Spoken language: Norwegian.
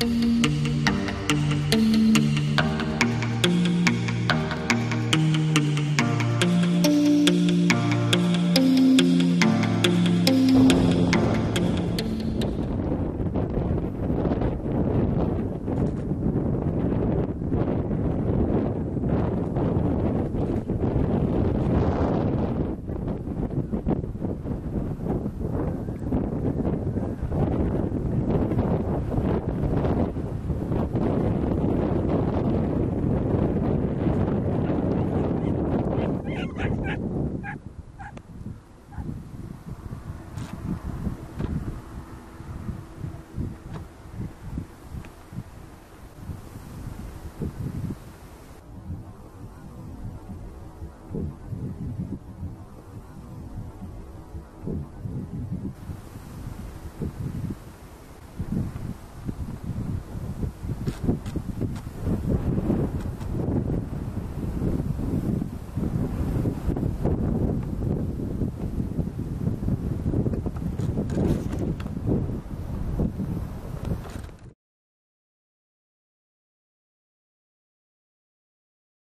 Mm-hmm. you